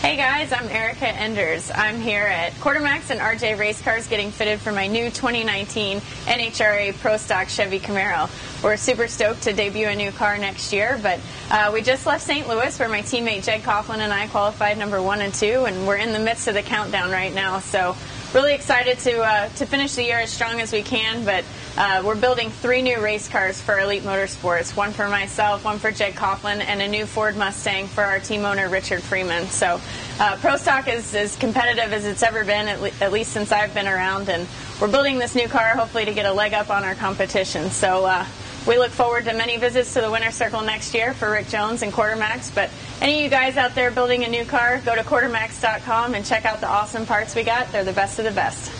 Hey guys, I'm Erica Enders. I'm here at Quartermax and RJ Race Cars getting fitted for my new 2019 NHRA Pro Stock Chevy Camaro. We're super stoked to debut a new car next year, but uh, we just left St. Louis where my teammate Jeg Coughlin and I qualified number one and two, and we're in the midst of the countdown right now. So really excited to uh, to finish the year as strong as we can. But uh, we're building three new race cars for Elite Motorsports: one for myself, one for Jeg Coughlin, and a new Ford Mustang for our team owner Richard Freeman. So uh, Pro Stock is as competitive as it's ever been, at, le- at, least since I've been around, and we're building this new car hopefully to get a leg up on our competition. So. We look forward to many visits to the Winter Circle next year for Rick Jones and Quartermax. But any of you guys out there building a new car, go to quartermax.com and check out the awesome parts we got. They're the best of the best.